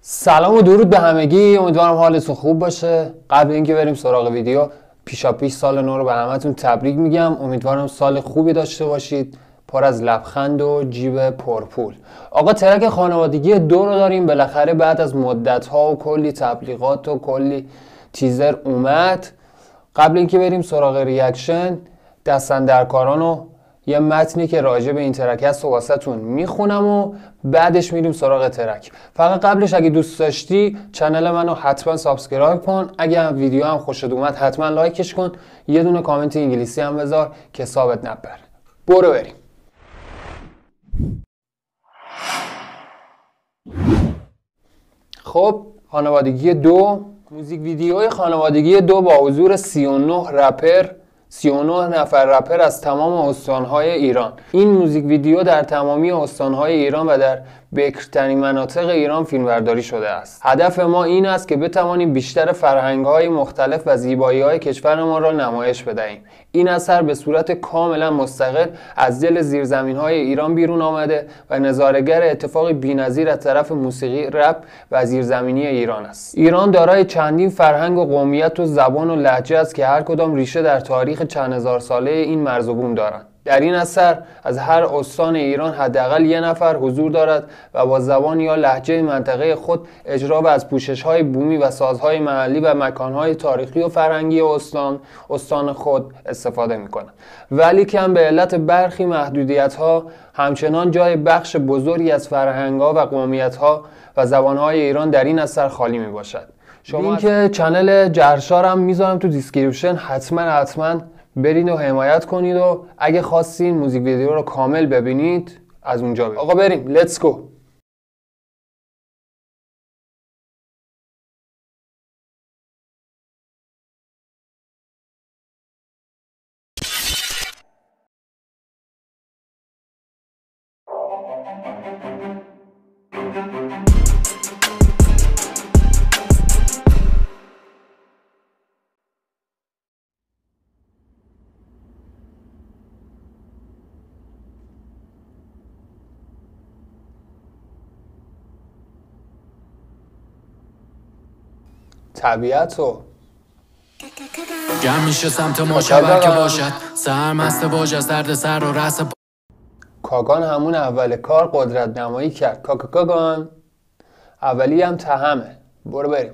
سلام و درود به همگی. امیدوارم حالتون خوب باشه. قبل اینکه بریم سراغ ویدیو پیشا پیش سال نو رو به همتون تبریک میگم. امیدوارم سال خوبی داشته باشید. پر از لبخند و جیب پرپول. آقا track خانوادگی دو رو داریم. بالاخره بعد از مدت ها و کلی تبلیغات و کلی تیزر اومد. قبل اینکه بریم سراغ reaction دست اندرکاران و یه متنی که راجع به این track هست و واسهتون می‌خونم و بعدش میریم سراغ track. فقط قبلش اگه دوست داشتی channel منو حتما subscribe کن. اگه هم ویدیو هم خوشت اومد حتما لایکش کن. یه دونه کامنت انگلیسی هم بذار که sub ت نپره. برو بریم. خب خانوادگی دو. موزیک ویدیوی خانوادگی دو با حضور 39 رپر 39 نفر رپر از تمام استانهای ایران. این موزیک ویدیو در تمامی استانهای ایران و در بکرترین مناطق ایران فیلمبرداری شده است. هدف ما این است که بتوانیم بیشتر فرهنگهای مختلف و زیبایی های کشور ما را نمایش بدهیم. این اثر به صورت کاملا مستقل از دل زیرزمین های ایران بیرون آمده و نظارگر اتفاق بینظیر از طرف موسیقی رپ و زیرزمینی ایران است. ایران دارای چندین فرهنگ و قومیت و زبان و لهجه است که هر کدام ریشه در تاریخ چند هزار ساله این مرز و بوم دارند. در این اثر از هر استان ایران حداقل یک نفر حضور دارد و با زبان یا لهجه منطقه خود اجرا و از پوشش های بومی و سازهای محلی و مکانهای تاریخی و فرهنگی استان استان خود استفاده می کند ولیکن به علت برخی محدودیت ها همچنان جای بخش بزرگی از فرهنگ ها و قومیت ها و زبان های ایران در این اثر خالی می باشد شما که channel جرشارم می‌ذارم تو description حتما حتما برید و حمایت کنید و اگه خواستین موزیک ویدیو رو کامل ببینید از اونجا برید آقا بریم. لیتس گو طبیعت و گرم میشه سمت ما شبر که باشد. سر مست باج از درد سر و رس کاگان همون اول کار قدرت نمایی کرد. کاکا کاگان اولی هم تهمه. برو بریم.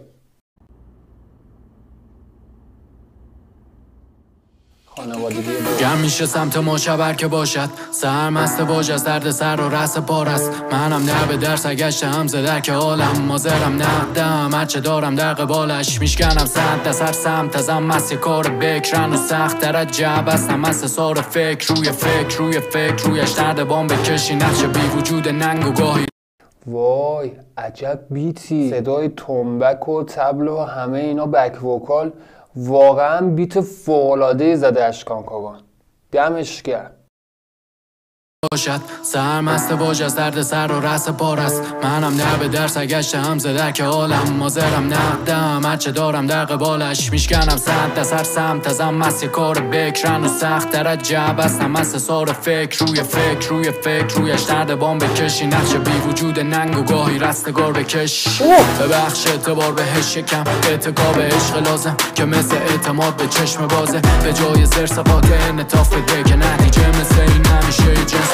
گم میشه سمت ما شبر که باشد. سر مست باج از درد سر و رس بار است. منم نه به درس اگشت هم زده که حالم. مازرم نقدم هرچه دارم در قبالش. میشکنم سنت سر سمت ازم مست کار بکرن و سخت در جب هستم مست سار فکر روی فکر روی فکر. رویش درد بام بکشی. نقش بی وجود ننگ و گاهی. وای عجب بیتی. صدای تنبک و تبل و همه اینا بک وکال. واقعا بیت فوقلاده زده اشکان کاگان دمش گرم. باشد. سر مست باج از درد سر و رس بار است. منم نه به درس اگشت هم زده که حالم. مازرم نقدم هرچه دارم در قبالش. میشکنم سمت سر سمت ازم مست کار بکرن و سخت در جب هستم مست سار فکر روی فکر روی فکر. رویش درد بام بکشی. نقش بی وجود ننگ و گاهی رستگار بکش. ببخش اعتبار بهش شکم. به عشق لازم که مثل اعتماد به چشم بازه. به جای زر صفات انتاف بده که نتیجه مثل این نمیشه جنس.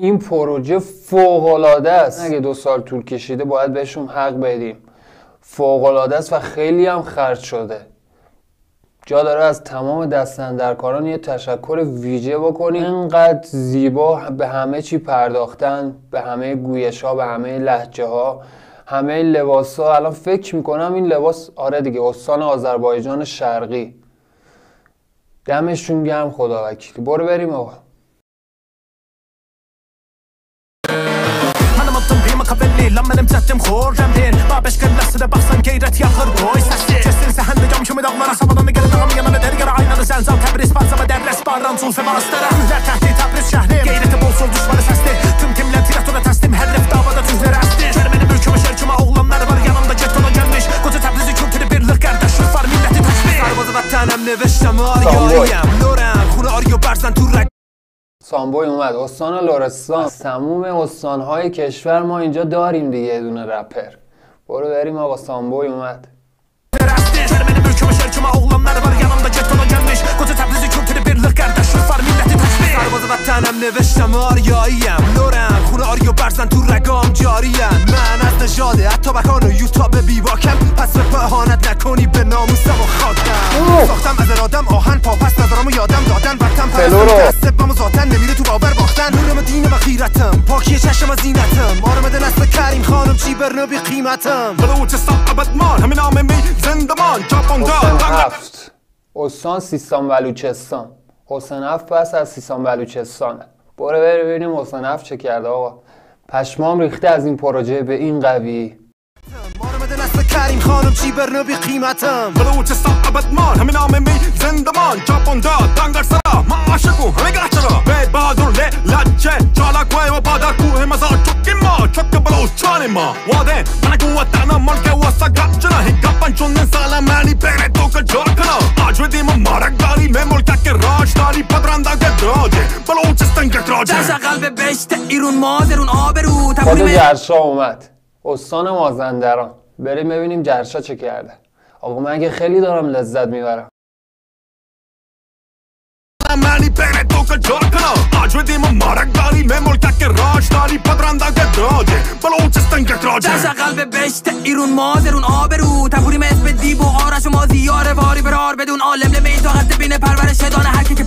این پروژه فوقالعاده است. اگه دو سال طول کشیده باید بهشون حق بدیم. فوقالعاده است و خیلی هم خرج شده. جا داره از تمام دستندرکاران یه تشکر ویژه بکنیم. اینقدر زیبا به همه چی پرداختن به همه گویش ها به همه لحجه ها همه لباس ها الان فکر می‌کنم این لباس آره دیگه استان آذربایجان شرقی. دمشون گرم خدا وکیلی. برو بریم آقا. Lili Lan mənim cəddim xor rəmdin Ma beşqən nəsrə baxsan qeyrət yaxır Qoy səsi Kesin səhəndə cam kimi dağlara Sabadanı gəlir dağımı yamanı dəri qara Aynanı zənzal Təbriz Barzaba dərrəs Barran Zulfə Barastara Ünlər təhdi Təbriz şəhrim Qeyrəti bol sol düşmanı səsdi Tüm kimlə tiratona təslim Hər rəf davada tüzlərə əsdi Şərməni mülkümə şərkümə oğlanlar var. Yanımda getona gəlmiş Qoca Təbrizi kültürü birlik qardaşlıq var Milləti təşbih Sarvazı vətənəm nevştəm var? Yayəm Nurəm Xunar yo bərzən turrək سامبوی اومد. استان لرستان بله. تموم استان های کشور ما اینجا داریم دیگه یه دونه رپر. برو بریم آقا سامبوی اومد. تو رگام جاریم من از حتی بکان و بیواکم دادن وقتم فلو رو. پرستم دست و ذاتن نمیره تو باور باختن. نورم دین و خیرتم پاکی چشم و زینتم آرام ده نسل کریم خانم چی برنو بی قیمتم. بلوچستان ابدمان همین نام می زندمان. چاپان حسین هفت. استان سیستان بلوچستان. حسین هفت پس از سیستان بلوچستانه. برو بریم ببینیم حسین هفت چه کرده. آقا پشمام ریخته از این پروژه به این قوی. کریم خانم چی برنو بی قیمتم؟ بلوچستان ابدمان همین نام می زندمان. چاپان داد دنگر سرا. ما عاشقو همه گهچرا بید بهادر ل لچه چالاک و بادر کوه مزار. چکی ما چک بلوچان ما. واده من قوت دانا ملک واسا گچنا هنگاپن چون سالا منی بره دوکا جارکنا آج ودیم مارک داری می ملکک راج داری. پدرنده گدراجه بلوچستان گدراجه جشن قلب بشت ایرون مازرون آبرو. تبونیم جرشا اومد. استان مازندران. بریم ببینیم جرشا چه کرده. آقا من که خیلی دارم لذت می‌برم. منی بره دوکا جارکنا آج ودیم مارک داری. می ملکک راج داری. پدرنده گدراجه بلوچستان گدراجه جشن قلب بشت ایرون مازرون آبرو. تبونیم اسم دیب و آرش و مازیار واری برار. بدون عالم لمه طاقت بینه پرورش دانه. هر کی که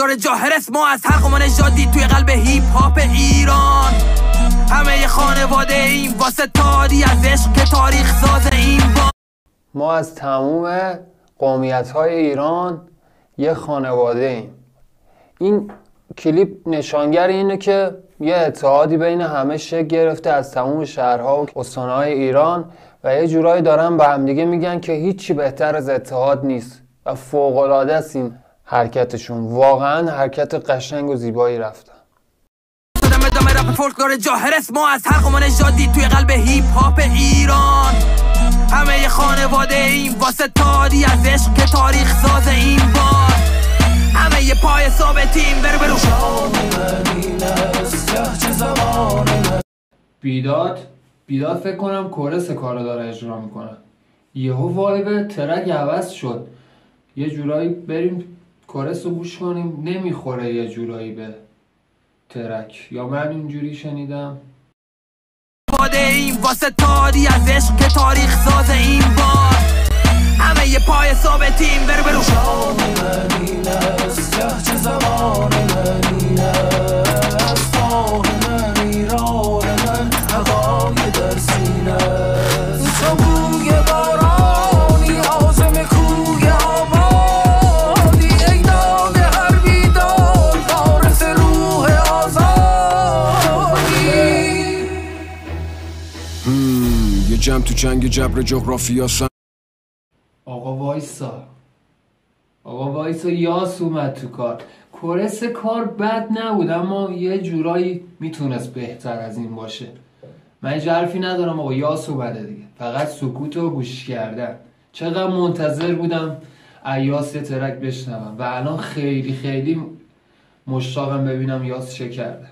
فولکلور جاهرس ما از هر قوم نژادی توی قلب هیپ هاپ ایران. همه خانواده این واسه تادی از عشق که تاریخ ساز این با ما از تموم قومیت های ایران یه خانواده ایم. این کلیپ نشانگر اینه که یه اتحادی بین همه شکل گرفته از تموم شهرها و استانهای ایران و یه جورایی دارن به همدیگه میگن که هیچی بهتر از اتحاد نیست و فوق‌العاده است این حرکتشون. واقعا حرکت قشنگ و زیبایی رفتن. ادامه رپ فولکلور جاهرس ما از هر قوم نژادی توی قلب هیپ هاپ ایران. همه خانواده این واسه تادی از عشق که تاریخ ساز این بار. همه یه پای ثابتیم برو برو. بیداد بیداد فکر کنم کورس کارو داره اجرا می‌کنه. یهو وایب ترک عوض شد. یه جورایی بریم کورس رو گوش کنیم. نمی‌خوره یه جورایی به ترک. یا من اینجوری شنیدم. خانواده این واسه تادی از عشق که تاریخ ساز این بار. همه یه پای ثابتیم. برو برو. تو جمع تو جنگ جبر جغرافیا سن آقا وایسا. آقا وایسا یاس اومد تو کار. کورس کار بد نبود اما یه جورایی می‌تونست بهتر از این باشه. من هیچ حرفی ندارم آقا یاس اومده دیگه. فقط سکوت و گوش کردن. چقدر منتظر بودم ایاس یه ترک بشنوم و الان خیلی خیلی مشتاقم ببینم یاس چه کرده.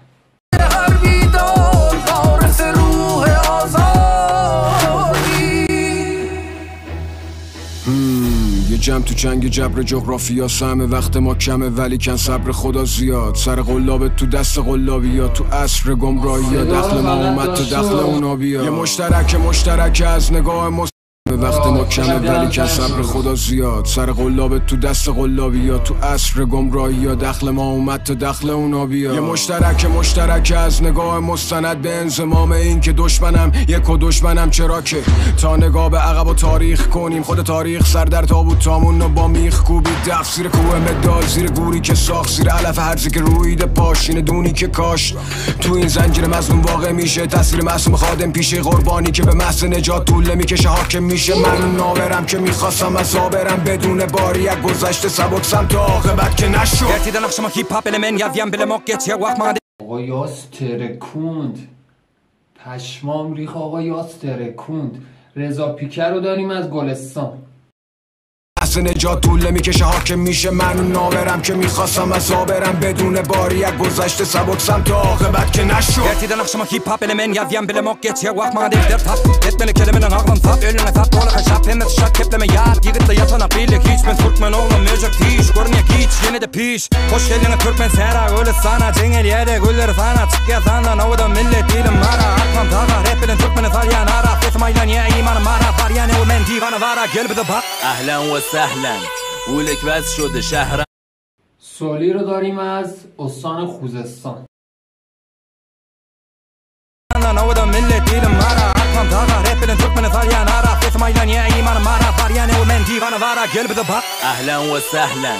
هر بیدار وارث روح آزادی یه جمع تو جنگ جبر جغرافیا سهم وقت ما کمه ولی کن صبر خدا زیاد. سر قلاب تو دست قلابیا تو عصر گمراهی دخل ما اومد تو دخل اونا بیا. یه مشترک مشترک از نگاه به وقت ما کمه ولی کن صبر خدا زیاد. سر قلاب تو دست قلابیا تو عصر گمراهی یا دخل ما اومد تا دخل اونا بیا. یه مشترک مشترک از نگاه مستند به انزمام این که دشمنم یک و دشمنم چرا که؟ تا نگاه به عقب و تاریخ کنیم. خود تاریخ سر در تابوت تامون با میخ کوبید. دف زیر کوه مدال زیر گوری که ساخت. زیر علف هرزی که رویده پاشین دونی که کاشت تو این زنجیر مظلوم واقع میشه. تاثیر معصوم خادم پیشه قربانی که به محض نجات طول می‌کشه حاکم میشه من ناورم که می‌خواستم از آبرم بدون باری از گذشته سبک سمت عاقبت که نشد. wakma آقا یاس ترکوند پشمام ریخ آقا یاس ترکوند رضا پیکر رو داریم از گلستان. نجات طول می‌کشه ها میشه. منو اون ناورم که می‌خواستم از آبرم بدون باری یک گذشته سبک سمت آقابت که نشد. در نقشم هیپ هاپ الیمن یویم بله ما گتی وقت مانده در تف بیت منه کلی منه نه فاپ بوله خشب پیم نه شد یاد گیگت ده یتان اپیل من سرک من اولا میجر تیش گرن یه ده پیش. خوش کلی نه من سهره گول سانا جنگل یه ده گول در سانا چکی سانا نو ده ملی دیلم مارا من سالیان آرا سیس مایدان ایمان مارا باریان اول من اهلا بولک شده شهر سوالی رو داریم از استان خوزستان. اهلا و سهلا.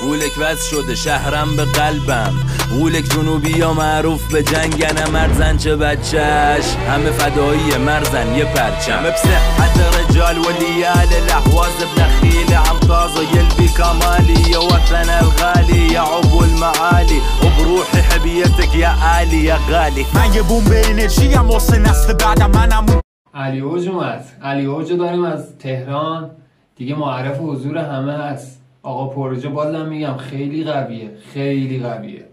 بولک بس شده شهرم به قلبم. بولک جنوبی یا معروف به جنگنه مرزن چه بچهش. همه فدایی مرزن یه پرچم. همه پسه حتی بصحة رجال وليال الاحواز بنخيل عم طازة يلبي كمالي. يا وطن الغالي يا عبو المعالي. وبروحي حبيتك يا آلي يا غالي. من یه بوم انرژی هم واسه نسل بعدم منم اون علی اوج اومد. علی اوج رو داریم از تهران. دیگه معرف حضور همه هست. آقا پروژه بازم میگم خیلی قویه. خیلی قویه.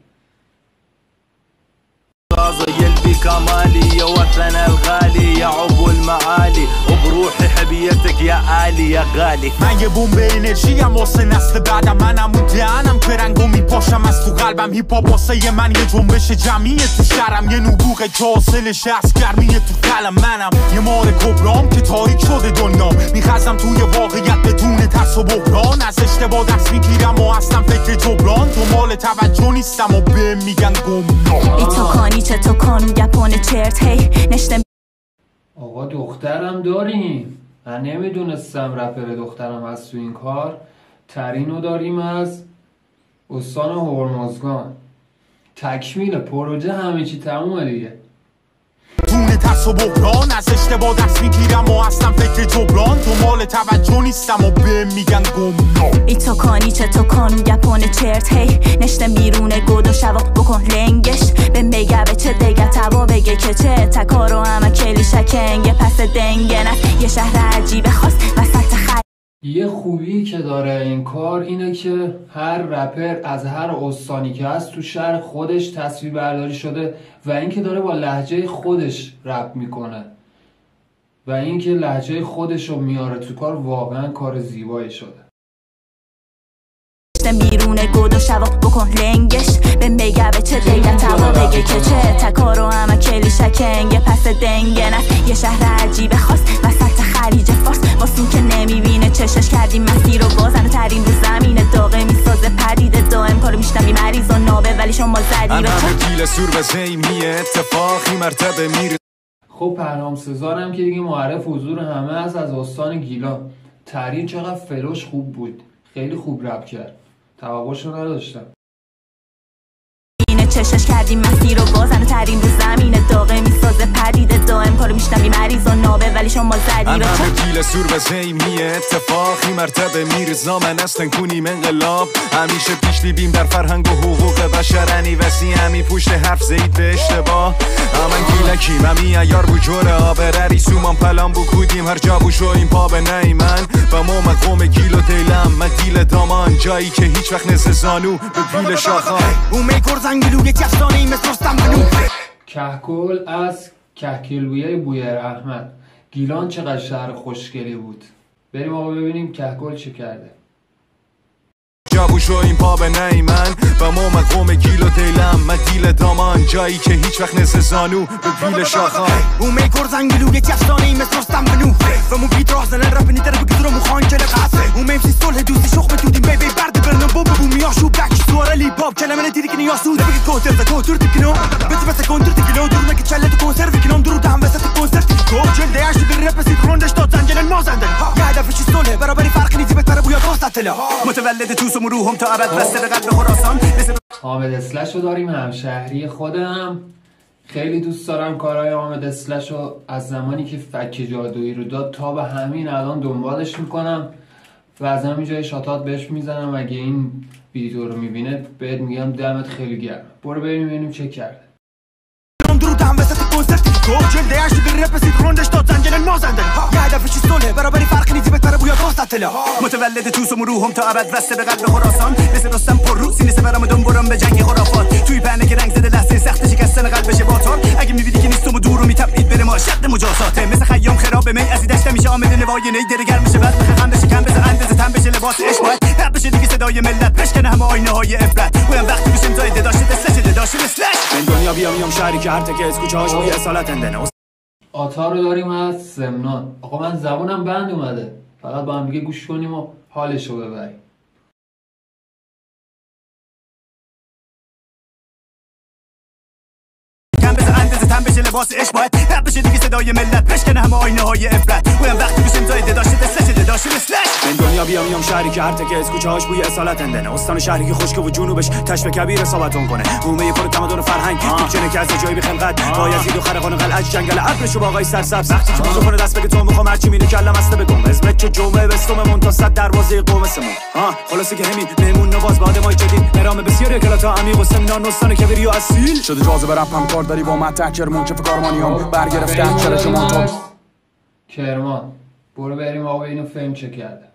كمالي يا وطن الغالي يا عبو المعالي. وبروحي حبيتك يا آلي يا غالي من یه بوم انرژی هم واسه نسل بعدم. منم اون دهنم که رنگو میپاشم. از تو قلبم هیپ هاپ واسه یه من. یه جنبش جمعی تو شهرم یه نبوغ جاصلش از گرمی تو قلم منم. یه مار کبرام که تاریک شده دنیا. میخزم توی واقعیت بدون ترس و بحران. از اشتباه دست می‌گیرم و اصلا فکر جبران. تو مال توجه نیستم و به میگن گمنام. ای تو کانی چه تو کان گپونه چرت. هی نشته آقا دخترم داریم. من نمی‌دونستم رپر دخترم هست تو این کار ترین رو داریم از استان هرمزگان. تکمیل پروژه همه چی تمومه دیگه. دون ترس و بحران از اشتباه دست می‌گیرم و اصلا فکر جبران. تو مال توجه نیستم و به میگن ای تو کانی چه تو کان؟ گپونه چرت. هی نشته میرونه گود و شوا بکن لنگش به میگه به چه دیگه؟ توا بگه که چه؟ تکارو همه کلی شکنگه پس دنگه نه یه شهر عجیبه خاص وسط خر یه خوبی که داره این کار اینه که هر رپر از هر استانی که هست تو شهر خودش تصویر برداری شده و اینکه داره با لحجه خودش رپ می‌کنه. و اینکه لحجه خودش رو میاره تو کار واقعا کار زیبایی شده. میرونه گود و شوا بکن لنگش. به میگه به چه دیگه توا بگه که چه؟ تکارو همه کلی شکنگه پس دنگه نه یه شهر عجیبه خاص. وسط خلیج فارس واسون که نمی‌بینه چشش کردیم مسیر و بازن و ترین رو زمین داغه می‌سازه. پدید دائم کارو میشنوی. مریض و نابه ولی شما زدی رو چه؟ گیل سور به زیمیه اتفاقی مرتبه میره خب پرهام سزارم که دیگه معرف حضور همه هست از استان گیلان ترین چقدر فلوش خوب بود. خیلی خوب رپ کرد. توقعش رو نداشتم. چشش کردیم مسیر و بازن و ترین رو زمین. داغه می‌سازه پدید دائم. کارو میشنوی مریض و نابه ولی شما زدی. رو چه گیل سور به زیمیه اتفاقی مرتبه میرزا من اصلا کنیم انقلاب. همیشه پیش بیم در فرهنگ و حقوق بشرنی وسی همی پشت حرف زید به اشتباه. من گیلکیم همی ایار بو جور آبرری سومان پلان بو کودیم هر جا بو شو این پا به نی من و ما مقوم گیل و دیلم من گیل دامان. جایی که هیچ وقت نزد زانو به پیل شاخان. اون میکر زنگلو یک افسانه مثل رستم بنو کهکل از کهکلویه بویر احمد. گیلان چقدر شهر خوشگلی بود. بریم آقا ببینیم کهکل چه کرده. جا بو موش و این پا به نی من و ما مقوم گیل و دیلم من دیل دامان. جایی که هیچ وقت نسه زانو به پیل شاخان. اون می کر زنگلو یک افسانه ای مثل رستم بنو. و مو بیت راه زنن رپ نیتر بگی درو مخان کل قصه اون میم سی صلح دوستی شخم دودیم بی بی برد برنم بوم بوم میاشو بک. سواره لی باب کلمه دیری که نیاسو بگی کوتر دا کوتر تکنو بس بس کنتر تکنو درو نکی چله تو کنسرو قاستلا متولد توسم و روحم تا ابد بسته به قلب خراسان. حامد اسلش رو داریم همشهری خودم. خیلی دوست دارم کارهای حامد اسلش رو از زمانی که فک جادویی رو داد تا به همین الان دنبالش می‌کنم و از همین جای شاتات بهش می‌زنم. اگه این ویدیو رو می‌بینه بهت میگم دمت خیلی گرم. برو بریم ببینیم چه کرده. درو دهم وسط جلده اش رپ سی روندش داد زنجل مازنده یه هدفش صلح برابری فرقی نیزی بهتره بویا قاستلا متولد توسم و روحم تا ابد. وسته به قلب خراسان. مثل رستم پر رو. سینه سپرم دم برم به جنگ خرافات. توی پهنه که رنگ زده لحظه سخت شکستن قلبش باتار اگه می‌بینی که نیستم و دور رو میتپید بره ما. شد مجازاته. مثل خیام خراب می. از دشت میشه عامل نوای نی. دره گرم میشه بس بخه خم بشه کم بزن. اندازه تن بشه لباس عشق. باید رب بشه دیگه صدای ملت. بشکنه همه آینه های افرت بویم وقتی بشم زای داشته دستش داشته مثلش. من دنیا بیام میام شهری که هر تکه از کوچه هاش بوی اصالت اندنه آتا رو داریم از سمنان. آقا من زبونم بند اومده. فقط با هم دیگه گوش کنیم و حالش رو ببریم. تن بشه لباس عشق باید رب بشه دیگه صدای ملت. بشکنه همه آینه های افرت بویم وقتی بشم زای داشته دستش داشته مثلش من دنیا بیام میام شهری که هر تکه از کوچه هاش بوی اصالت اندنه استان شهری که خشک و جنوبش تشت کبیر اصابتون کنه. حومه پر تمدن و فرهنگ. دیکشنه که از جای بی خلقت. بایزید و خرقان قلعه جنگل ابرش و باقای سرسبز. وقتی که بوزو کنه دست بگه تو می‌خوام هرچی میره کلم استه بگم. اسمت که جمعه بستم منتصد دروازه قوم سمون. ها خلاصه که همین مهمون نواز بعد ما جدید. مرام بسیاری کلاتا عمیق و سمنان استان کبیری و اصیل. شده جاذبه رپم کار داری با من تکر که کارمانیام برگرفتن چرا شما تو؟ کرمان برو بریم آقا اینو فهم چه کرده؟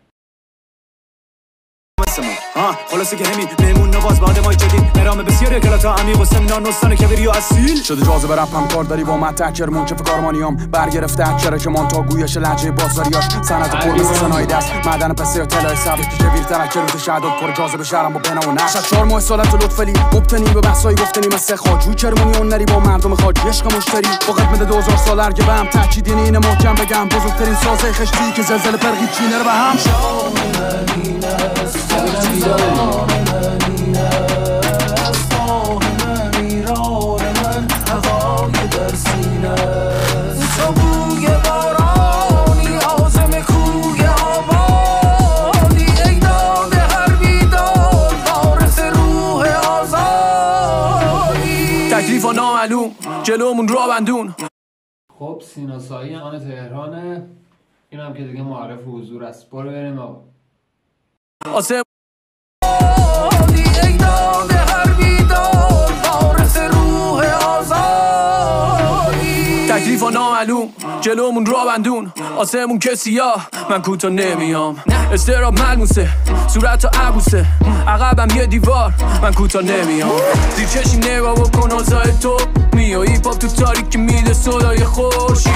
ها خلاصه که همین مهمون نواز بعد ما جدید مرام بسیاری کلاتا عمیق و سمنان استان کبیری و اصیل. شده جاذبه رپم کار داری با من تکر که کارمانیام. برگرفته چرا که تا گویش لحجه بازاریاش. سند پر مثل سنای دست. معدن پسته یا طلای سبز که ویر ترک روز شهداد پر جاذبه شهرم با بنا و نقش. از چهار ماه سالت لطفلی مبتنی به بحثای گفتنی مثل خاج روی کرمانی اون نری با مردم خاج. عشق مشتری. با قدمت 2000 سال ارگه به هم تاکید یعنی این محکم بگم. بزرگترین سازه خشتی که زلزله پرقی چینه رو به هم. تو بوی بارانی آزم کوی آبادی ای داده هر بیدار وارث روح آزادی تکلیف و نامعلوم. جلومون را بندون خب سیناسایی آن تهرانه. این هم که دیگه معرف حضور است. برو بریم آقا. و نامعلوم جلومون را بندون آسمون که سیاه من کوتا نمیام. استراب ملموسه صورت و عبوسه. عقبم یه دیوار من کوتا نمیام. زیر چشی نگاه بکن آزای تو. میایی پاپ تو تاریکی میده صدای خورشید.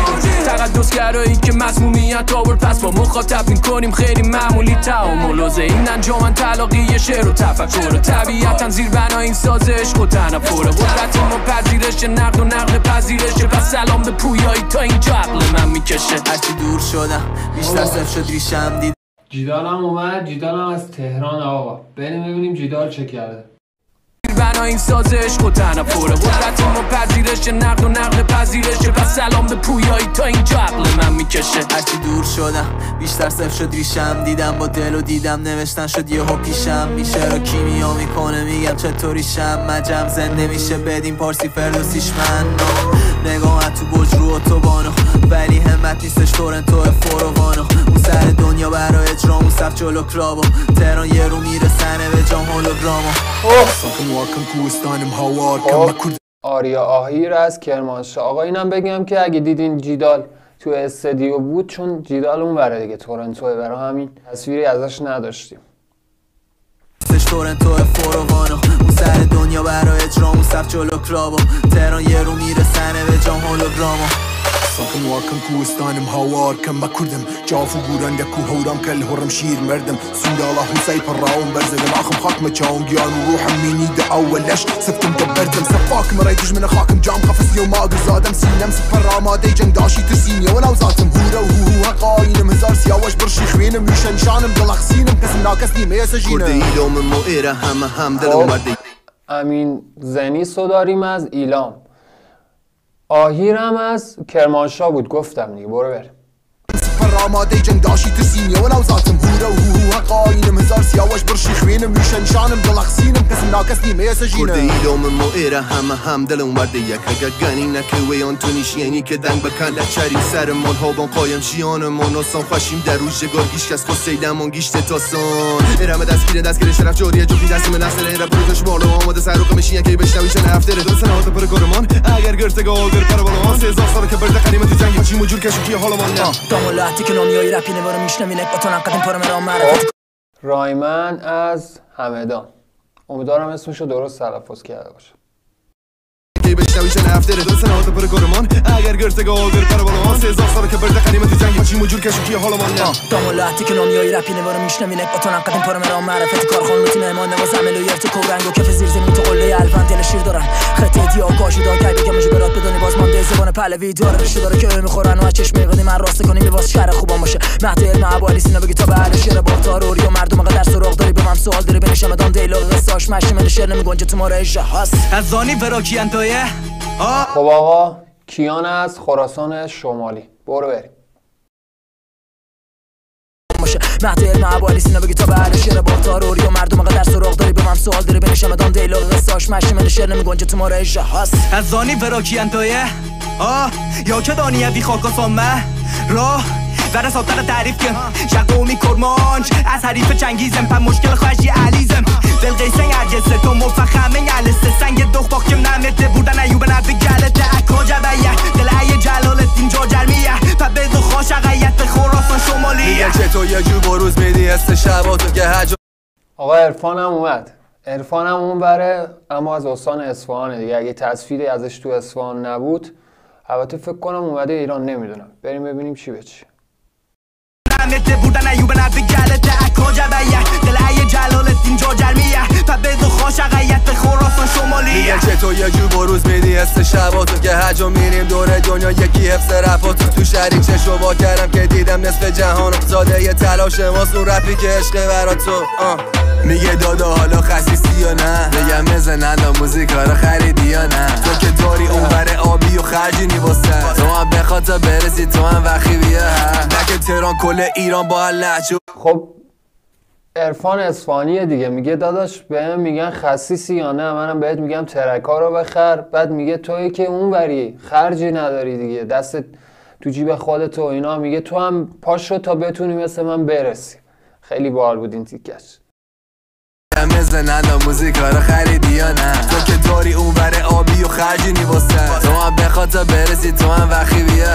تقدس گرایی که مسمومیت تاور پس با مخاطب می‌کنیم خیلی معمولی تعامل و این انجامن تلاقی شعر و تفکر. طبیعتا زیر بنا این سازش و تنفر. قدرت ما پذیرش نقد و نقد پذیرش. پس سلام به پویایی تا اینجا عقل من می‌کشه. هرچی دور شدم بیشتر صرف شد ریشم دید. جیدال هم اومد جیدال هم از تهران آقا. بریم ببینیم جیدال چه کرده. بنا این سازش و تنفره. قدرت ما پذیرش نقد و نقد پذیرش. پس سلام به پویایی تا اینجا عقل من می‌کشه. هرچی دور شدم بیشتر صرف شد ریشم دیدم. با دل و دیدم نوشتن شد یهو پیشم میشه. رو کیمیا می‌کنه؟ میگم چطوریشم مجم زنده میشه. بدین پارسی فردوسیش من نگاه تو برج رو اتوبانو ولی همت نیستش تورنتو فروانو. اون سر دنیا برای اجرام اون صف جلو کراو تهران یه رو میرسنه به جام هولوگرامو. خب آریا آهیر از کرمانشاه. آقا اینم بگم که اگه دیدین جیدال تو استدیو بود چون جیدال اون وره دیگه. تورنتوه برای همین تصویری ازش نداشتیم. سش تورنتو فروانو اون سر دنیا برای اجرام اون صف جلو کراو تهران یه رو میرسنه به جام هولوگرامو. ساخن واکم کوستانم هاوار کەم بە کوردم. چاف و گورانگەک و هەورام کە لە هۆڕم شیر مردم. سونداڵا حوسای پڕاوم بەرزەدەم ئاخم خاکمە چاوم. گیان و ڕوحم مینی دە ئەوە لەش سفتم کە بەردم سەفاکم ڕای دژمنە خاکم. جام قەفسی و ماگر زادم. سینەم سپەر ڕامادەی جەنگداشی ترسینیەوە ناو زاتم هورە و هووە قاینم هزار سیاوەش برشی خوێنم ویشەنشانم دڵەخسینم کەسم ناکەس نیمەیە سەژینە دۆمم و ئێرە هەمە هەم دەڵ مەردەی ئەمین زەنی سۆداریم از ایلام. آهیر هم از کرمانشاه بود گفتم دیگه برو بریم هورا و هو حقاینم هزار سیاوش برشی خوینم میشن شانم دلخسینم کسم ناکس نیمه کرده سجینم ایلام مائره همه هم دل اومده یک اگر گنی نکه وی آن تو نیشینی که دنگ بکن چری. سر من هابان قایم شیان من آسان خوشیم در روش جگار گیش کس خود سیدمان گیشت تاسان ارمه دستگیره دستگیره شرف جاریه جوکی دست من نفسه ایره بروتش مالو آماده سر رو کمشین که بشنویشن هفته دو سنه پر کارمان اگر گرتگا آگر پر بالان سه هزار سال که برده قدیمت جنگ چی مجور کشو کی حالا من نه دام و لحتی که نامیایی رپی نوارو میشنوینک با تو نقدیم پارم رایمن از همدان. امیدوارم اسمشو درست تلفظ کرده باشه. که بشنویشن هفته دو سنه هات پر کارمان اگر گرتگا آگر پر بالان سه هزار سال که برده قدیمت جنگ. چی مجور کشو کی حالا من نه. دام و لحتی که نامیایی رپی نوارو میشنوینک با تو نقدیم پارم را معرفت کارخان لوتی مهمان نواز عمل و یرت کورنگ و کف زیر زمین تو قله الفن دل شیر دارن. خطه دیا گاشی دا که بگم برات بدونی باز مانده زبان پهلوی داره رشته داره که می‌خورن و از چشم قدی من راسته کنیم لباس شهر خوبان باشه. مهد علم عبالی سینا بگی تا به اهل شعر با تاروری و مردم قدر سراغ داری. به من سوال داری بنشم دام دیلوگ قصاش مشی من شعر نمیگنجه تو ما رژه هست از زانی فراکی انتایه خب آقا کیان از خراسان شمالی. برو بریم. باشه. مهد علم عبالی سینا بگی تا به اهل شعر با تاروری و مردم قدر سراغ داری. به من سوال داری بنشم دام دیلوگ قصاش مشی من شعر نمیگنجه تو ما رژه هست از زانی فراکی انتایه آه. یا که دانی بی خاک و سامه راه. ور ساتر تعریف کن شقومی کرمانج از حریف چنگیزم پم مشکل خوشی علیزم. دل قیسن عجزه تو مفخمه علسته سنگ دخ باخ کم نمته بودن ایوب نبی گلته. اکا جبیه دل ای جلال الدین جاجرمیه پا بدو خوش اقیت خراسان شمالیه. میگه چطور یه جو بروز میدی است شباتو که حج آقا عرفان هم اومد. عرفان هم اون بره اما از استان اصفهانه دیگه. اگه تصویری ازش تو اصفهان نبود البته فکر کنم اومده ایران نمی‌دونم. بریم ببینیم چی به چی نمته بودن ایوب نبی گلته اکا جبیه دل ای جلال الدین جاجرمیه پا بدو خوش اقیت خراسان شمالیه. میگه چطور یه جو بروز میدی است شباتو که حج و میریم دور دنیا یکی حفظ رفاتو. تو شهری چشو با کردم که دیدم نصف جهان زاده یه تلاش ماست اون رپی که عشق برا تو آه. میگه دادا حالا خسیسی یا نه؟ میگم مزنن موزیکا رو خریدی یا نه؟ تو که داری اون بر آبی و خرجی نی واسه تو هم بخواد تا برسی تو هم وقی بیا نه؟ که تهران کل ایران با لحجه خب عرفان اصفهانیه دیگه. میگه داداش بهم میگن خسیسی یا نه؟ منم بهت میگم ترکا رو بخر. بعد میگه تویی که اون وری خرجی نداری دیگه. دست تو جیب خودت و اینا. میگه تو هم پاشو تا بتونی مثل من برسی. خیلی باحال بود این تیکش. مزنن موزیکا رو خریدی یا نه؟ تو که داری اون بر آبی و خرجی نی واسه تو هم بخواد تا برسی تو هم وقی بیا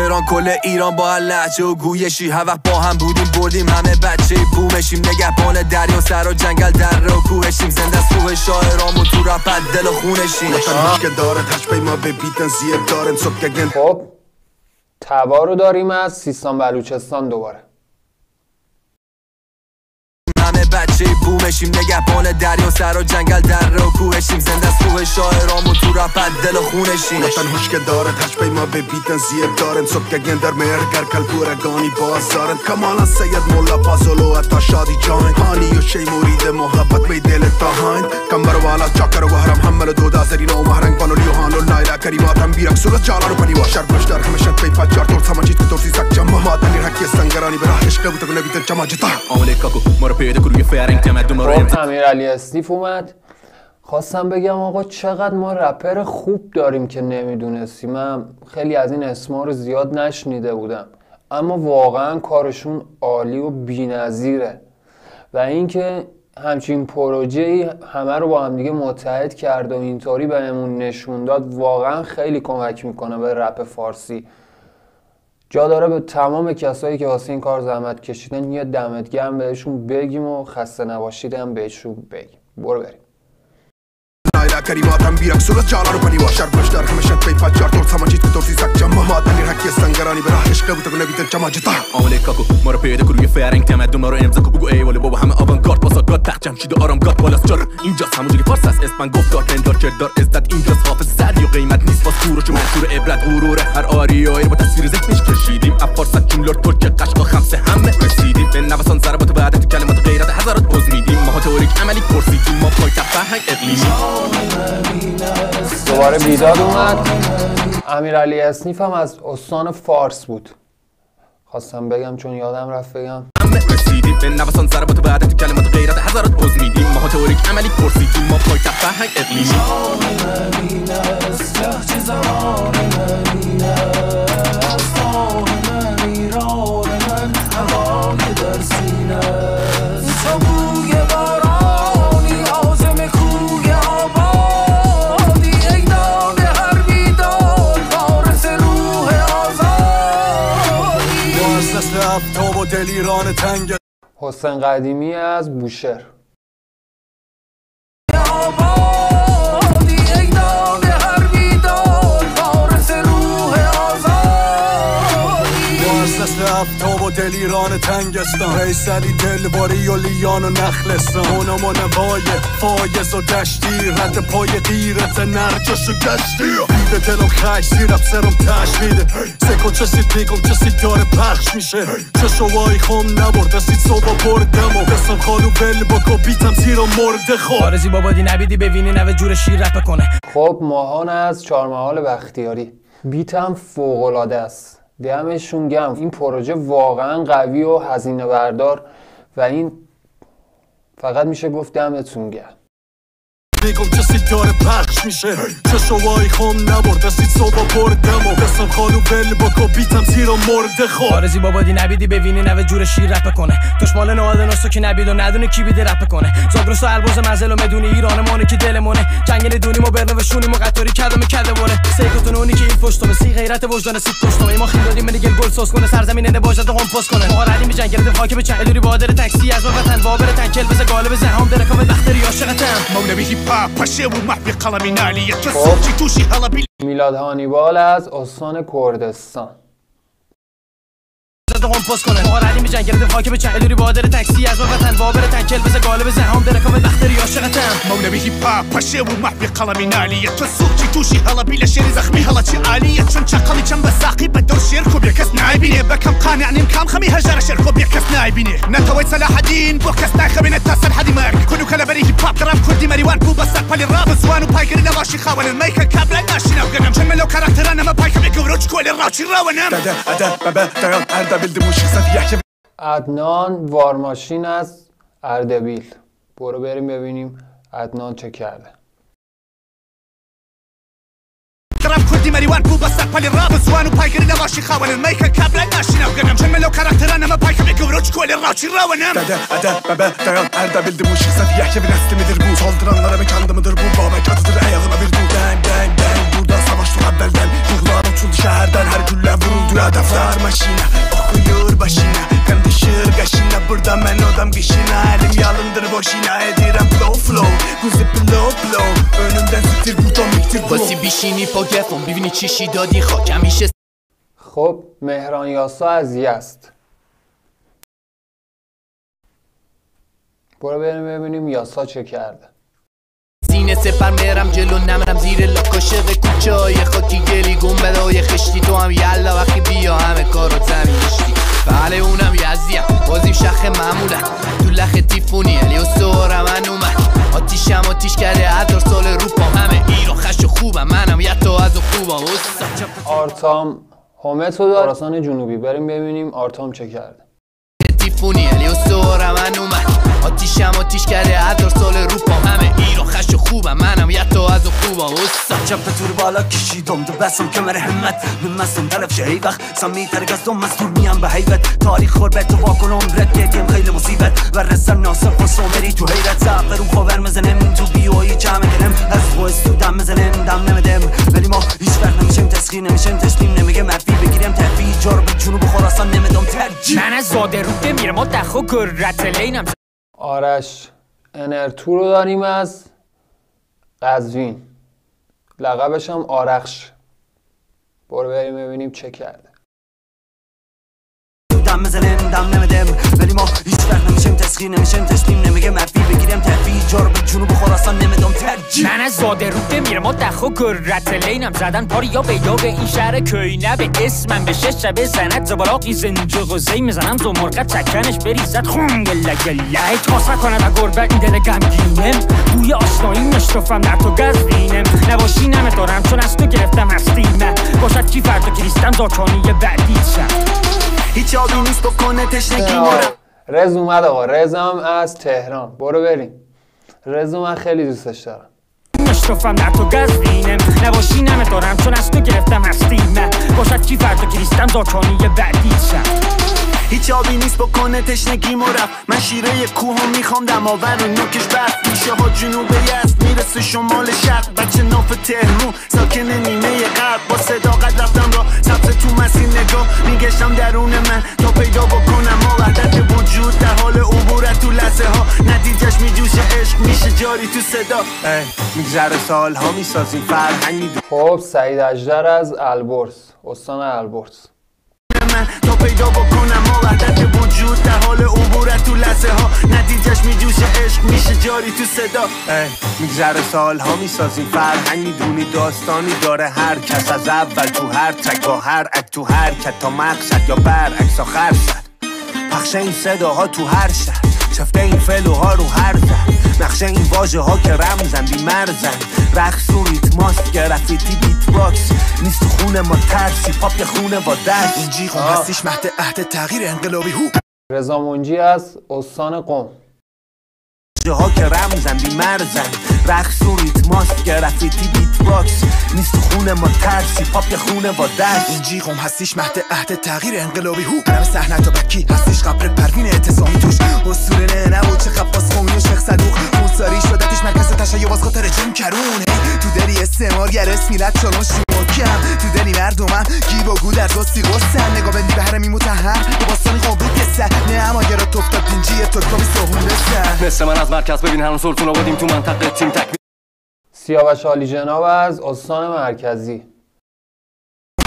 تهران کل ایران با لحجه و گویشی. هر وقت با هم بودیم بردیم همه بچه بومشیم. نگهبان دریا سر و جنگل در و کوهشیم. زنده از روح شاعرام و تو رپت دل و خونشیم. که داره تشبیه ما به بیتن زیب دارن. صبح گگن خب تبا رو داریم از سیستان بلوچستان دوباره. بچه بومشیم نگهبان دریا سر و جنگل در و کوهشیم. زنده از روح شاعرام و تو رپت دل و خونشیم. وطن هوش که داره تشبیه ما به بیتن زیب دارن. صبح گگن در مهرگر کل پورگانی باز دارن کمالا سید مولا پازولو حتی شادی جاین هانی و شی مرید محبت به دل تا هاین کمبر والا چاکر و هرم حمل دو دازرین و مهرنگ بانو لیوهان و لایلا کریمات هم بیرک سورت جالا رو پنی واشر بش در همشن پی پچار تور سمجید که تورسی سک جمع. ما تنی حکی سنگرانی برا عشق بوده کنه بیتن جمع جتا. آمله کاکو ما رو پیدا کن خب امیر علی اسنیف اومد. خواستم بگم آقا چقدر ما رپر خوب داریم که نمی‌دونستیم. من خیلی از این اسما رو زیاد نشنیده بودم. اما واقعا کارشون عالی و بی‌نظیره. و اینکه همچین پروژه ای همه رو با هم دیگه متحد کرد و اینطوری بهمون نشون داد واقعا خیلی کمک می‌کنه به رپ فارسی. جا داره به تمام کسایی که واسه این کار زحمت کشیدن یه دمت گرم بهشون بگیم و خسته نباشید هم بهشون بگیم. برو بریم. Ela karimatım bir aksura çağlar pani var Şarp başlar kımışat bey paçar Tor samacit kutor sisak cama Matanir hakiyas sangarani Berah aşkı bu takına biten çamacita عامل کاکو ما رو پیدا کن روی فرنگ. تمدن ما رو امضا کن. بگو ای ولی بابا همه آوانگارد. باسا گاد تخت جمشید و آرام گاد. بالاست جار اینجاست همونجا که فارس هست اسپن گفت دار پندار کردار ازداد اینجاست حافظ سر یا قیمت نیست. باز کوروش و منصور عبرت. غرور هر آریایی رو با تصویر ذهنش کشیدیم. افارست جملار ترک قشقا خمسه همه رسیدیم به نوسان ضربات وعدت کلمات غیرت هزارات پوز میدیم. ماها تئوریک عملی پرسیدیم. ما پایتخت فرهنگ اقلیمی. دوباره بیداد اومد. امیرعلی اسنیف هم از استان فارس بود. خواستم بگم چون یادم رفت بگم. همه رسیدیم به نوسان ضربات وعدت کلمات غیرت هزارات پوز میدیم. ماها تئوریک عملی پرسیدیم. ما پایتخت فرهنگ اقلیمی. دلیران تنگ حسین قدیمی از بوشهر. از نسل افتاب و دلیران تنگستان. ریسلی دلباری و لیان و نخلستان. اونم و نوای فایز و دشتی. رد پای غیرت نرجش و گشتی. بیده دلم خش زیرم سرم تش میده سکن چسی دیگم چسی داره پخش میشه. چه شوایی خم نبرد دستی صبح بردم و دستم خالو بل بکو بیتم زیرا مرده خور آرزی بابادی نبیدی ببینی نوه جور شیر رپ کنه. خب ماهان از چهارمحال بختیاری. بیتم فوقالعاده است. دمشون گم این پروژه واقعا قوی و هزینه بردار و این فقط میشه گفت دمتون گرم. دیگم کسی داره پخش میشه. چه شوایی خم نبرد دستی صبح بردم و دستم خالو بل بکو بیتم زیرا مرده خور آرزی بابادی نبیدی ببینی نوه جور شیر رپ کنه. توش مال نواد نستو که نبید و ندونه کی بیده رپ کنه. زاگرس و الباز مزل و مدونی ایران مانه که دلمونه جنگل دونیم و برنو و شونیم و قطاری کدوم کده بونه. سیکوتون اونی که این پشتمه سی غیرت وجدان سیت پشتمه ما خیل دادیم دیگه گل سوس کنه. سرزمین نه باجد قم پست کنه. ما ردیم جنگ گرفتیم خاک به چنگ. دوری بادر تاکسی از وطن. بابر تنکل بز غالب زهام درکام بختری عاشقتم. مولوی هیپ میلاد هانیبال از استان کردستان. زد قم پست کنه ما ردیم جنگ گرفتیم خاک به چنگ. دوری بادر تاکسی از وطن بابر تنکل بز غالب زهام درکام بختری عاشقتم مولوی هیپ هاپ پشه و محوی قلمی نالیه که سوچی توشی. حالا بیل شری زخمی. حالا چی عالیه. چون چقلی چند بساقی بدور شیر کو بیا کس نایبینه. بکم قانع نیم کام خمی. هجار شیر کو بیا کس نایبینه. نتوی صلاح الدین بو کس نایخبینه تاسر حدی مرگ. کنو کلا بری هیپ هاپ درام کردی مریوان. بو بسر پلی راب زوان و پایگری نواشی خوان المیکل کابل ناشینا وگنم چون ملو کاراکترانه ما پایکم گوروچ کولی راچی راونم. دادا ادا بابا دایم اردا عدنان وارماشین از اردبیل. برو بریم ببینیم عدنان چه کرده. درام کردی مریوان بو بسر پلی راب زوان و پایگری نواشی خوان المیکل کابل ناشینا وگنم چون ملو کاراکترانه ما پایکم گوروچ کولی راچی راونم Dede, ede, bebe, dayan, erde bildim bu şıksa diyek bir nesli midir bu Saldıranlara mekandı mıdır bu Babek atıdır ayağına bir dur Bang, bang, bang, burada savaş var belden Ruhlar uçuldu şehirden, her gülle vuruldu hedefler Maşine, okuyor başına Düşür kaşına, burada men odam kişine Elim yalındır boşuna, edirem flow flow. Kuzi blow blow, önümden siktir bu tomiktir bu باسی بیشینی پا گفم ببینی چیشی دادی خاک همیشه خب مهران یاسا از یزد برو بریم ببینیم یاسا چه کرده. سینه سپر میرم جلو نمرم زیر لاکاشق کوچه های خاکی گلی گنبده های خشتی. تو هم یلا وقتی بیا همه کارو زمین. گشتی بله اونم یزدیم بازیم شخ معمولم تو لخ تیفونی علی و سهر من اومد. آتیشم آتیش کرده هزار سال روپام همه ایران خش و خوبم. منم یه تا از و خوبم. آرتام هومتو دار. خراسان جنوبی. بریم ببینیم آرتام چه کرده. تیفونی علی و سهر من اومد. آتیشم آتیش کرده هزار سال روپام. همه ایران خش و خوبم منم یه تا از و خوبم استاد چپ تور بالا کشیدم تو بسم کمر همت. من مستم طرف شه وقت سمی ترگستم مستور میم به حیبت تاریخ خوربت تو واکن عمرت دیدیم خیلی مصیبت. و رسم ناصر و سومری تو حیرت. زعفر رو خاور مزنم تو بیایی جمع کنم از خو استودم مزنم دم نمدم ولی ما هیچ وقت نمیشم تسخیر نمیشم تسلیم نمیگه مفی بگیرم تفی جار به جنوب خراسان نمیدم. ترجیح. من از زاده رو میرم ما دخو گرت. لینم آرش انرتو رو داریم از قزوین. لقبش هم آرخش. برو بریم ببینیم چه کرده. دم بزنیم دم نمیدم. ولی ما هیچ وقت نمیشیم تسخیر نمیشیم تسلیم نمیگه مرفی بگیریم تحویل جار به جنوب خراسان نمیدم. ترجیح. من از زاده رو بمیرم ما دخو گرت لینم زدن پاری یا به یا به این شهر کوینه به اسمم به شش شبه زند زبالاقی زنجو غزی می‌زنم. مرقت چکنش بریزد خون گله گله تاسا کنه و گربت این دل گمگینم بوی آشنایی مشتفم در تو گزینم. نباشی نمیدارم چون از تو گرفتم هستیمه باشد کی فردا کریستم زاکانی بعدید شم هیچ آبی نیست بکنه تشنگی مورم رز اومد آقا رز هم از تهران. برو بریم. رز من خیلی دوستش دارم. مشتفم در تو گزینم نباشی نمیدارم چون از تو گرفتم هستیمه باشد کی فردا کریستم زاکانی بعدید شم هیچ آبی نیست بکنه تشنگی مرف من شیره کوه می‌خوام دماور و نوکش برف میشه ها جنوب یزد می‌رسه شمال شرق. بچه ناف تهرون ساکن نیمه غرب. با صداقت رفتم را سبز تو مسیر نگاه. میگشتم درون من تا پیدا بکنم. ما وحدت وجود در حال عبورت تو لحظه ها. نتیجهش میجوشه عشق میشه جاری تو صدا. میگذره سال ها می‌سازیم فرهنگی. خب سعید اجدر از البرز. استان البرز. من تا پیدا بکنم ما وحدت وجود در حال عبورت تو لحظه ها نتیجهش میجوشه عشق میشه جاری تو صدا. میگذره سال ها می‌سازیم فرهنگ می‌دونی داستانی داره. هر کس از اول تو هر تک با هر اک تو هر کت تا مقصد یا برعکس آخر شد پخش این صداها تو هر شهر. شفته این فلوها رو هر زن نقشه این واژه ها که رمزن بی مرزن. رقص و ریتماست گرافیتی بیت باکس. نیست تو خونه ما ترسی پاپ یه خونه با دست این جیغم هستیش مهد عهد تغییر انقلابی. هو. رضا منجی از استان قم. جاها که رمزن بی مرزن. رقص و ریتماست گرافیتی بیت باکس. نیست تو خونه ما ترسی پاپ خونه با دست. این جیغم هستیش مهد عهد تغییر انقلابی. هو. برم صحنه تا بکی هستیش قبر پروین اعتصامی توش. اصول نه نبود چه خباس خومی و شیخ صدوق. موساری شدتش مرکز تشیع باز خاطر جون کرون تو دلی استعمارگر اسمیلت چالون شماکم تو دلی مردمم گیب و گو در راستی غصن نگاه بندی به هرمی متحر. به باستانی که سر. نه اما گرا تفتاد پینجی تو کمی سهون بسن مثل من از مرکز ببین هنوز سلطون آبادیم تو منطقه تیم. سیاوش عالی جناب از استان مرکزی.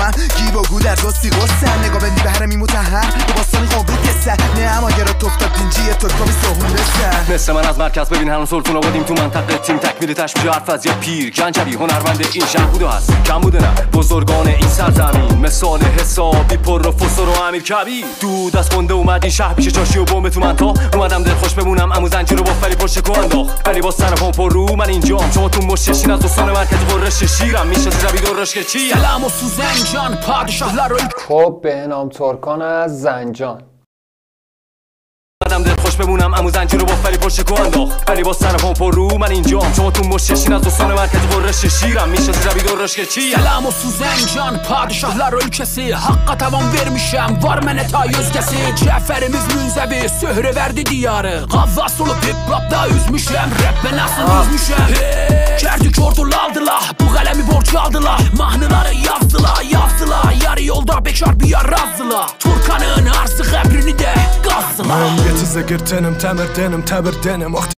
من گیب و گو در راستی غصن نگاه بندی به هرمی متحر به باستانی قابود که سر نه اما گرا تفتاد پینجی تو کمی سهون بسن مثل من از مرکز ببین هنوز سلطون آبادیم تو منطقه. تیم تک میره تشبیه حرف از یه پیر. گنجوی هنرمند این شهر بوده هست. کم بوده نه بزرگان این سرزمین. مثال حسابی پر و فسر و امیر کبیر. دود از خونده اومد این شهر پیش چاشی و تو منطا اومدم دل خوش بمونم امو زنجیر رو با فری پشت کو انداخت. ولی با سر پام پر رو من اینجام. شما تو مششین از استان مرکز قرش شیرم. میشه زبی درش که چی؟ سلام و سوزن جان پادشاه لروی. خب بهنام ترکان از زنجان. خوش بمونم امو زنجیر رو با فری پشت کو انداخت ولی با سر پام پر رو من اینجام شما تو مششین از استان مرکز قرش شیرم میشه زبی درش که چی سلام و سوزن جان padişahlar ülkesi Hakka tavan vermişem var mene tayyüz kesi Ceferimiz münzevi sührü verdi diyarı Gavvas olup hip hop'ta üzmüşem Rap ve nasıl üzmüşem hey. Kerdik ordulu aldılar Bu kalemi borç aldılar Mahnıları yazdılar yazdılar Yarı yolda bekar bir yer razdılar Turkan'ın arsı kabrini de gazdılar من یه چیز گرتنم تمردنم تبردنم وقتی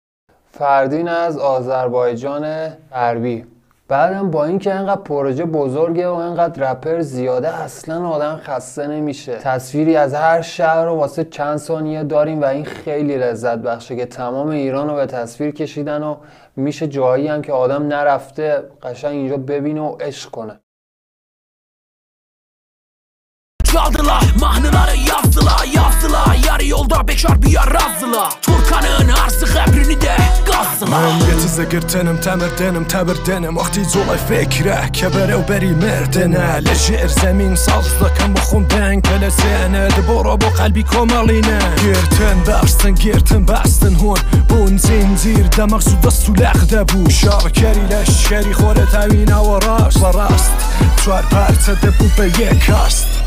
فردین از آذربایجان غربی. بعدم با اینکه انقدر پروژه بزرگه و انقدر رپر زیاده اصلا آدم خسته نمیشه. تصویری از هر شهر رو واسه چند ثانیه داریم و این خیلی لذت بخشه که تمام ایران رو به تصویر کشیدن و میشه جایی هم که آدم نرفته قشنگ اینجا bebine و عشق کنه. çaldılar Mahnıları yazdılar yazdılar. Yarı yolda bekar bir yer razdılar Turkanın arsı qəbrini də qazdılar Mən yetizə girtenim təmirdenim təbirdenim Vaxtı zolay fikrə kəbərə u bəri merdənə Leşir zəmin salzda kəm baxumdən Kələ sənə də bora bu qəlbi komalinə. Girtin bəstin girtin bəstin hun Bun zincir də məqsuda süləkdə bu. Şarker ilə şəri xorə təvinə və rast. Və rast. Çar pərçədə bu bəyək rast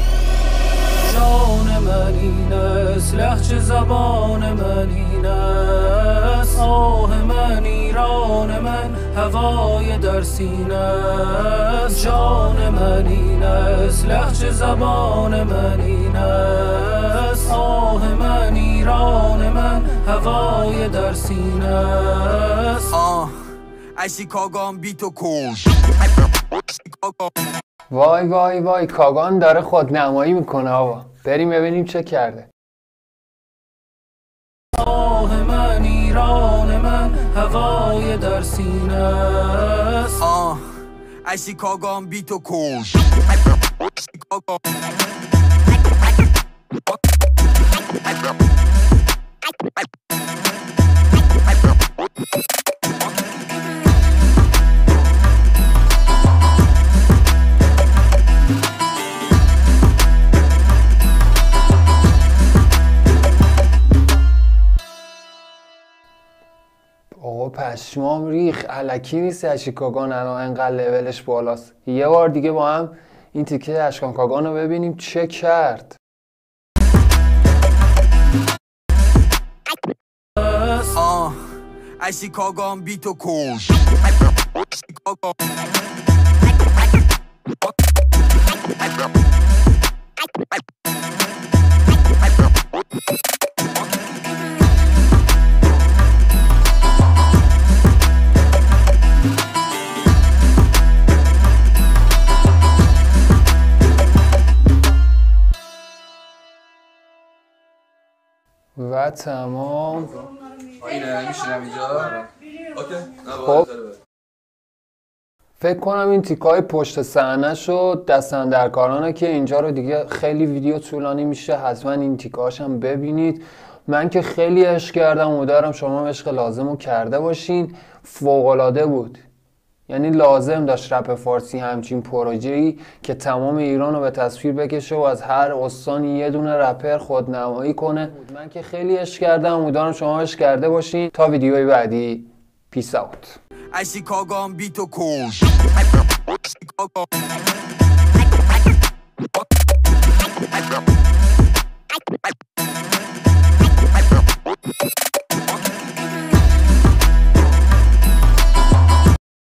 جان من این است لحج زبان من این است. آه من ایران من هوای در سینه است. جان من این است لحج زبان من این است. آه من ایران من هوای در سینه است. آه اشیکاگام بی تو کش. وای وای وای کاگان داره خودنمایی می‌کنه آقا. بریم ببینیم چه کرده. آه من ایران من هوای در سینه است. آه اشیکاگام بی تو کش آقا پشمام ریخ علکی نیست اشیکاگان الان انقدر لولش بالاست. یه بار دیگه با هم این تیکه اشکان کاگان رو ببینیم چه کرد. تو کش و تمام. اینه میشینم اینجا؟ اوکی. نه خب. فکر کنم این تیکای پشت صحنه شد. دستن در کارانه که اینجا رو دیگه خیلی ویدیو طولانی میشه. حتما این تیکاش هم ببینید. من که خیلی عشق کردم. امیدوارم شما هم عشق لازم رو کرده باشین. فوقالعاده بود. یعنی لازم داشت رپ فارسی همچین پروژه ای که تمام ایران رو به تصویر بکشه و از هر استان یه دونه رپر خودنمایی کنه. من که خیلی اش کردم. امیدوارم شما اش کرده باشین. تا ویدیوی بعدی. پیس اوت